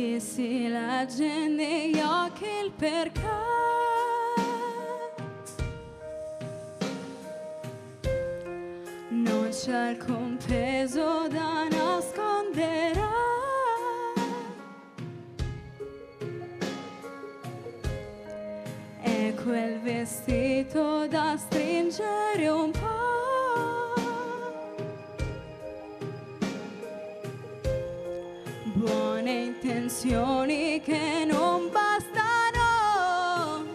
ti si legge negli occhi il perché. Non c'è alcun peso da nascondere. E quel vestito da stringere un po'. Buone intenzioni che non bastano.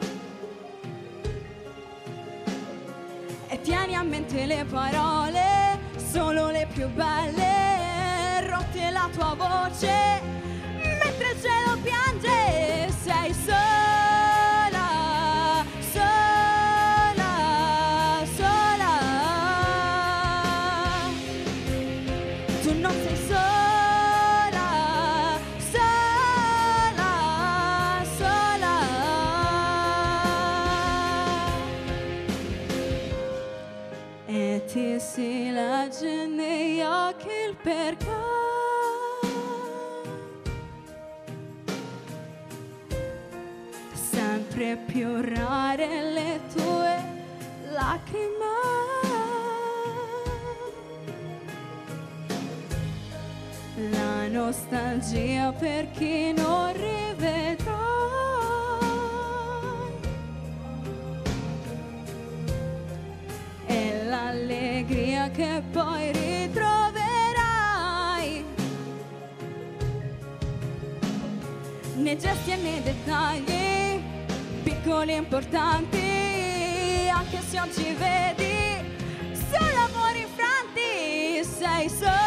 E tieni a mente le parole, solo le più belle, rotte la tua voce, mentre il cielo piange, sei sola, sola, sola. Tu non sei sola, legge negli occhi il perché. Sempre più rare le tue lacrime. La nostalgia per chi non rivedrà. Che poi ritroverai. Nei gesti e nei dettagli, piccoli e importanti, anche se oggi vedi solo amori infranti, sei solo.